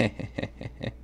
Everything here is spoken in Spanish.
He he he he.